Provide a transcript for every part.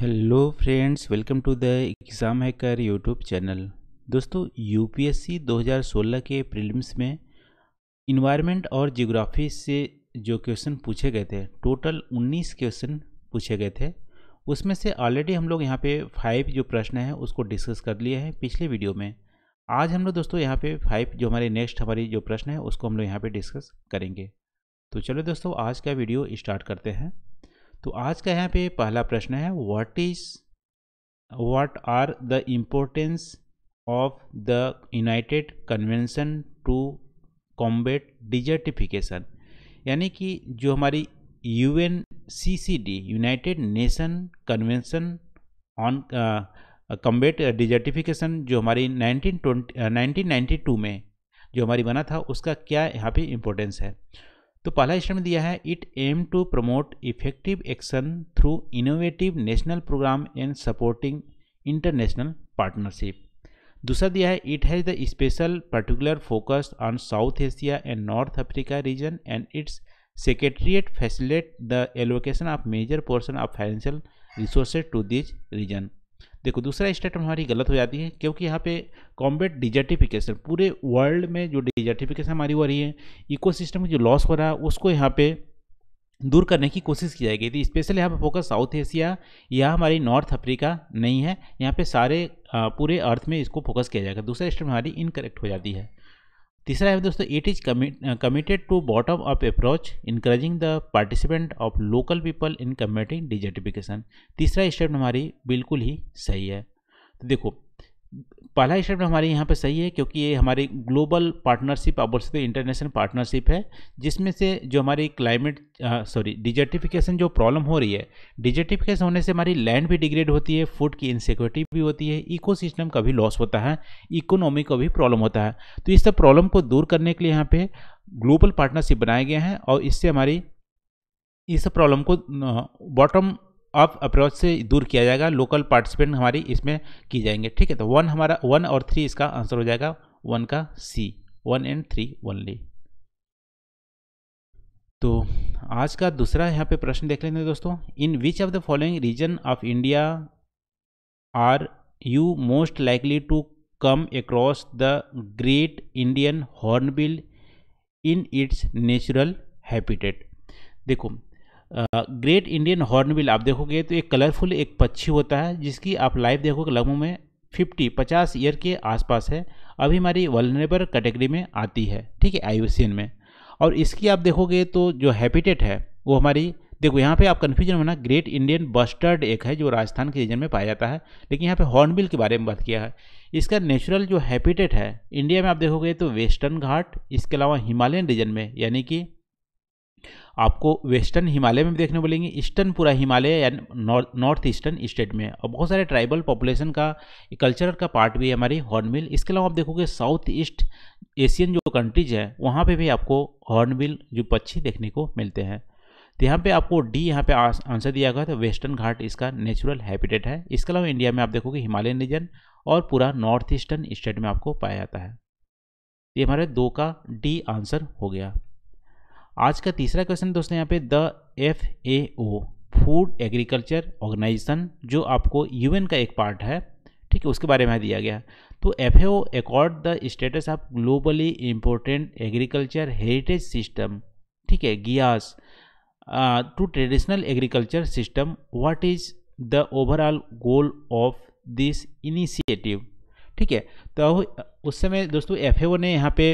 Hello friends, welcome to the exam hacker YouTube channel. दोस्तों, UPSC 2016 के prelims में environment और जियोग्राफी से जो क्वेश्चन पूछे गए थे टोटल 19 क्वेश्चन पूछे गए थे, उसमें से ऑलरेडी हम लोग यहाँ पे फाइव जो प्रश्न हैं, उसको डिस्कस कर लिए हैं पिछले वीडियो में। आज हम लोग दोस्तों यहाँ पे फाइव जो हमारे नेक्स्ट हमारी जो प्रश्न है, उसको हम लोग यहाँ पे डिस्कस करेंगे। तो चलो दोस्तों, आज का वीडियो स्टार्ट करते हैं। तो आज का यहाँ पे पहला प्रश्न है what is what are the importance of the united convention to combat desertification यानी कि जो हमारी U N C C D united nation convention on combat desertification जो हमारी nineteen twenty nineteen ninety two में जो हमारी बना था, उसका क्या यहाँ पे इम्पोर्टेंस है? तो पहला स्टेटमेंट दिया है it aim to promote effective action through innovative national program and supporting international partnership दूसरा दिया है it has the special particular focus on South Asia and North Africa region and its secretariat facilitate the allocation of major portion of financial resources to this region देखो, दूसरा statement हमारी गलत हो जाती है क्योंकि यहाँ पे कॉम्बेट डिजर्टिफिकेशन पूरे वर्ल्ड में जो डिजर्टिफिकेशन हमारी हो रही है इकोसिस्टम की जो लॉस हो रहा है, उसको यहाँ पे दूर करने की कोशिश की जाएगी। थी स्पेशल यहाँ पे फोकस साउथ एशिया या हमारी नॉर्थ अफ्रीका नहीं है, यहाँ पे सारे पूरे अर्थ में इसको फोकस किया जाएगा। दूसरा स्टेटमेंट हमारी इनकरेक्ट हो जाती है। तीसरा है दोस्तों it is committed to bottom up approach encouraging the participant of local people in combating desertification तीसरा स्टेप हमारी बिल्कुल ही सही है। तो देखो पहला स्टेप हमारे यहाँ पे सही है, क्योंकि ये हमारी ग्लोबल पार्टनरशिप आप बोल सकते इंटरनेशनल पार्टनरशिप है, जिसमें से जो हमारी क्लाइमेट सॉरी डिजर्टिफिकेशन जो प्रॉब्लम हो रही है डिजर्टिफिकेशन होने से हमारी लैंड भी डिग्रेड होती है फ़ूड की इनसिक्योरिटी भी होती है इकोसिस्टम का भी लॉस होता है इकोनॉमी का भी प्रॉब्लम होता है। तो इस सब प्रॉब्लम को दूर करने के लिए यहाँ पे ग्लोबल पार्टनरशिप बनाए गए हैं, और इससे हमारी, इस प्रॉब्लम को बॉटम अप अप्रोच से दूर किया जाएगा लोकल पार्टिसिपेंट हमारी इसमें की जाएँगे, ठीक है? तो वन हमारा वन और थ्री इसका आंसर हो जाएगा वन का C one and three only तो आज का दूसरा यहाँ पे प्रश्न देख लेते हैं दोस्तों। In which of the following region of India are you most likely to come across the great Indian hornbill in its natural habitat देखो ग्रेट इंडियन हॉर्नबिल आप देखोगे तो एक कलरफुल एक पक्षी होता है, जिसकी आप लाइव देखोगे लगभग में 50 50 ईयर के आसपास है। अभी हमारी वलनेबर कैटेगरी में आती है, ठीक है आई में। और इसकी आप देखोगे तो जो हैबिटेट है, वो हमारी, देखो यहाँ पे आप कन्फ्यूज़न होना ग्रेट इंडियन बस्टर्ड एक है जो राजस्थान के रीजन में पाया जाता है, लेकिन यहाँ पे हॉर्नबिल के बारे में बात किया है। इसका नेचुरल जो हैबिटेट है इंडिया में आप देखोगे तो वेस्टर्न घाट इसके अलावा हिमालयन रीजन में, यानी कि आपको वेस्टर्न हिमालय में भी देखने बोलेंगे ईस्टर्न पूरा हिमालय या नॉर्थ ईस्टर्न स्टेट में। और बहुत सारे ट्राइबल पॉपुलेशन का कल्चर का पार्ट भी है हमारी हॉर्नबिल। इसके अलावा आप देखोगे साउथ ईस्ट एशियन जो कंट्रीज़ है, वहाँ पे भी आपको हॉर्नबिल, जो पक्षी देखने को मिलते हैं। तो यहाँ पे आपको डी यहाँ पे आंसर दिया गया तो वेस्टर्न घाट इसका नेचुरल हैबिटेट है। इसके अलावा इंडिया में आप देखोगे हिमालयन रीजन और पूरा नॉर्थ ईस्टर्न स्टेट में आपको पाया जाता है। ये हमारे दो का डी आंसर हो गया। आज का तीसरा क्वेश्चन दोस्तों यहाँ पे the F A O food agriculture organization जो आपको यूएन का एक पार्ट है, ठीक है, उसके बारे में दिया गया। तो F A O accord the status of globally important agriculture heritage system ठीक है GIAHS to traditional agriculture system what is the overall goal of this initiative ठीक है? तो उस समय दोस्तों एफएओ ने यहाँ पे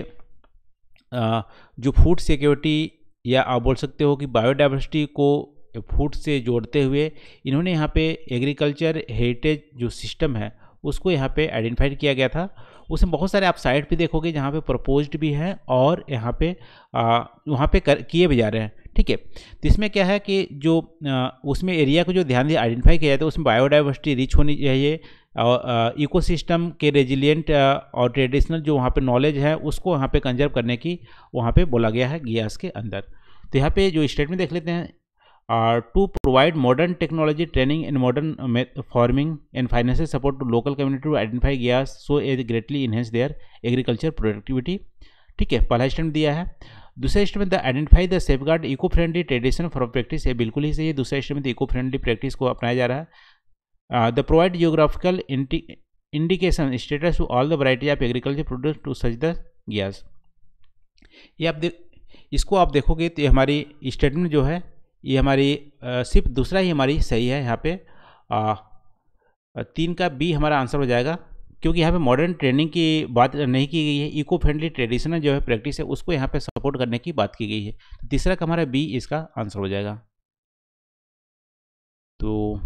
जो फ़ूड सिक्योरिटी या आप बोल सकते हो कि बायोडाइवर्सिटी को फ़ूड से जोड़ते हुए इन्होंने यहाँ पे एग्रीकल्चर हेरिटेज जो सिस्टम है, उसको यहाँ पे आइडेंटिफाइड किया गया था। उसमें बहुत सारे आप साइट भी देखोगे जहाँ पे प्रपोज्ड भी हैं और यहाँ पे वहाँ पे कर, किए भी जा रहे हैं। ठीक है? तो इसमें क्या है कि जो उसमें एरिया को जो ध्यान दिया आइडेंटिफाई किया जाता है, उसमें बायोडाइवर्सिटी रिच होनी चाहिए और इकोसिस्टम के रेजिलियंट और ट्रेडिशनल जो वहाँ पे नॉलेज है, उसको वहाँ पे कंजर्व करने की वहाँ पे बोला गया है गियास के अंदर। तो यहाँ पे जो स्टेटमेंट देख लेते हैं to provide modern technology training and modern farming and financial support to local community to identify GIAHS so as greatly enhance their agriculture productivity ठीक है? पहला स्टेटमेंट दिया है। दूसरा statement the identify the safeguard eco friendly tradition for practice है बिल्कुल ही सही है। दूसरा स्टेटमेंट इको फ्रेंडली प्रैक्टिस को अपनाया जा रहा है। The provide geographical indication status to all the variety of agriculture produce to such the GIAHS ये आप देख इसको आप देखोगे तो ये हमारी स्टेटमेंट जो है ये हमारी सिर्फ़ दूसरा ही हमारी सही है यहाँ पे। आ, तीन का बी हमारा आंसर हो जाएगा। क्योंकि यहाँ पे मॉडर्न ट्रेनिंग की बात नहीं की गई है इको फ्रेंडली ट्रेडिशनल जो है प्रैक्टिस है, उसको यहाँ पे सपोर्ट करने की बात की गई है। तो तीसरा का हमारा बी इसका आंसर हो जाएगा। तो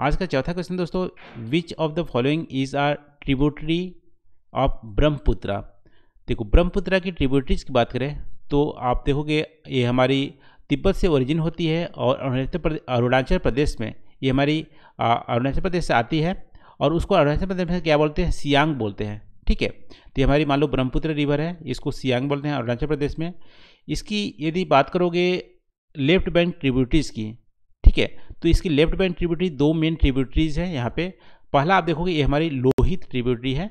आज का चौथा क्वेश्चन दोस्तों which of the following is are tributary of Brahmaputra देखो ब्रह्मपुत्रा की ट्रिब्यूटरीज की बात करें तो आप देखोगे ये हमारी तिब्बत से ओरिजिन होती है और अरुणाचल प्रदेश में ये हमारी अरुणाचल प्रदेश से आती है। और उसको अरुणाचल प्रदेश में क्या बोलते हैं? सियांग बोलते हैं। ठीक है? तो ये हमारी मान लो ब्रह्मपुत्र रिवर है, इसको सियांग बोलते हैं अरुणाचल प्रदेश में। इसकी यदि बात करोगे लेफ़्ट बैंक ट्रिब्यूटरीज की, ठीक है? तो इसकी लेफ़्ट बैंक ट्रिब्यूटरी दो मेन ट्रिब्यूटरीज हैं यहाँ पे। पहला आप देखोगे, ये हमारी लोहित ट्रिब्यूटरी है।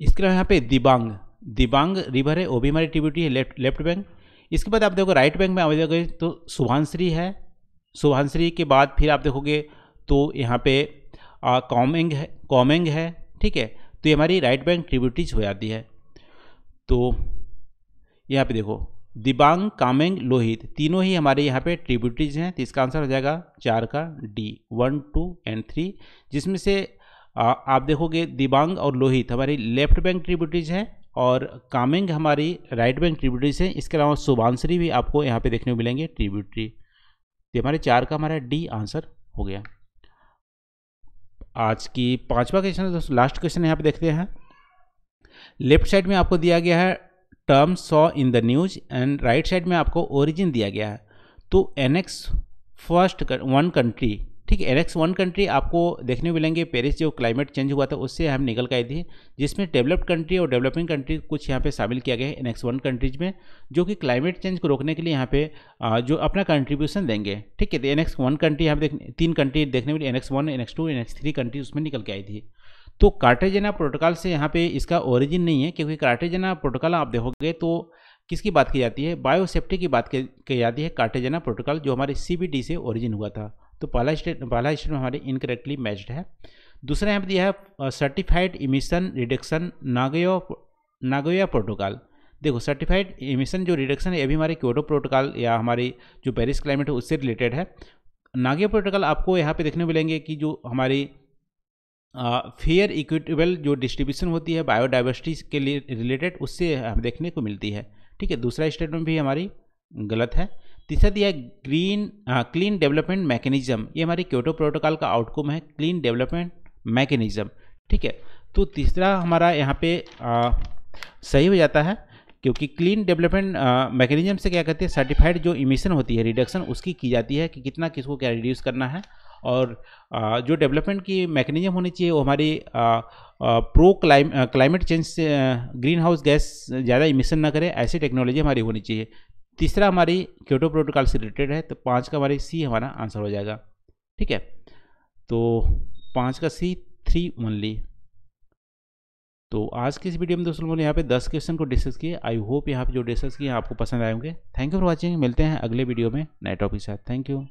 इसके अलावा यहाँ पे दिबांग दिबांग रिवर है, वो भी हमारी ट्रिब्यूटरी है लेफ़्ट लेफ़्ट बैंक इसके बाद आप देखोगे राइट बैंक में आप देखोगे तो सुभानश्री है। सुभानश्री के बाद फिर आप देखोगे तो यहाँ पे कॉमेंग है कॉमेंग है ठीक है? तो ये हमारी राइट बैंक ट्रिब्यूटरीज हो जाती है। तो यहाँ पे देखो दिबांग कामेंग लोहित तीनों ही हमारे यहाँ पे ट्रिब्यूटरीज हैं तो इसका आंसर हो जाएगा चार का D one two and three जिसमें से आ, आप देखोगे दिबांग और लोहित हमारी लेफ़्ट बैंक ट्रिब्यूटरीज हैं और कामेंग हमारी राइट बैंक ट्रिब्यूटरीज हैं। इसके अलावा सुबांसरी भी आपको यहाँ पे देखने को मिलेंगे ट्रिब्यूटरी तो हमारे चार का हमारा डी आंसर हो गया। आज की पांचवा क्वेश्चन है, दोस्तों लास्ट क्वेश्चन यहाँ पे देखते हैं। लेफ़्ट साइड में आपको दिया गया है term saw in the news and right side में आपको ओरिजिन दिया गया है। तो एनेक्स फ़र्स्ट वन कंट्री ठीक है एनेक्स वन कंट्री आपको देखने मिलेंगे पेरिस जो क्लाइमेट चेंज हुआ था, उससे हम निकल के आए थे, जिसमें डेवलप्ड कंट्री और डेवलपिंग कंट्री कुछ यहाँ पे शामिल किया गया है एनेक्स वन कंट्रीज़ में, जो कि क्लाइमेट चेंज को रोकने के लिए यहाँ पे जो अपना कंट्रीब्यूशन देंगे। ठीक है तो एनेक्स वन कंट्री यहाँ देख, तीन कंट्री देखने में annex one annex two annex three country उसमें निकल के आई थी। तो कार्टेजना प्रोटोकॉल से यहाँ पे इसका ओरिजिन नहीं है, क्योंकि कार्टेजना प्रोटोकॉल आप देखोगे तो किसकी बात की जाती है? बायोसेफ्टी की बात की जाती है कार्टेजना प्रोटोकॉल जो हमारे सीबीडी से ओरिजिन हुआ था। तो पहला स्टेट पहला स्टेट में हमारे इनकरेक्टली मैच्ड है। दूसरा यहाँ पर दिया है certified emission reduction Nagoya, Nagoya protocol देखो सर्टिफाइड इमिशन जो रिडक्शन है, ये भी हमारे क्योटो प्रोटोकॉल या हमारी जो पेरिस क्लाइमेट है, उससे रिलेटेड है। नागिया प्रोटोकॉल आपको यहाँ पे देखने मिलेंगे कि जो हमारी फेयर इक्विटेबल जो डिस्ट्रीब्यूशन होती है बायोडाइवर्सिटी के लिए रिलेटेड उससे देखने को मिलती है। ठीक है, दूसरा स्टेटमेंट भी हमारी गलत है। तीसरा दिया ग्रीन क्लीन डेवलपमेंट मैकेनिज्म ये हमारी क्योटो प्रोटोकॉल का आउटकम है क्लीन डेवलपमेंट मैकेनिज्म ठीक है? तो तीसरा हमारा यहाँ पे आ, सही हो जाता है क्योंकि क्लीन डेवलपमेंट मैकेनिज्म से क्या कहते हैं? सर्टिफाइड जो इमिशन होती है रिडक्शन उसकी की जाती है कि कितना किसको क्या रिड्यूस करना है। और आ, जो डेवलपमेंट की मैकेनिज्म होनी चाहिए वो हमारी प्रो क्लाइम क्लाइमेट चेंज से ग्रीन हाउस गैस ज़्यादा इमिशन ना करे ऐसी टेक्नोलॉजी हमारी होनी चाहिए। तीसरा हमारी क्योटो प्रोटोकॉल से रिलेटेड है तो पाँच का हमारी सी हमारा आंसर हो जाएगा। ठीक है? तो पाँच का सी थ्री ओनली तो आज के इस वीडियो में दोस्तों ने यहाँ पे दस क्वेश्चन को डिस्कस किए। आई होप यहाँ पे जो डिस्कस किए आपको पसंद आए होंगे। थैंक यू फॉर वॉचिंग मिलते हैं अगले वीडियो में नए टॉपिक के साथ। Thank you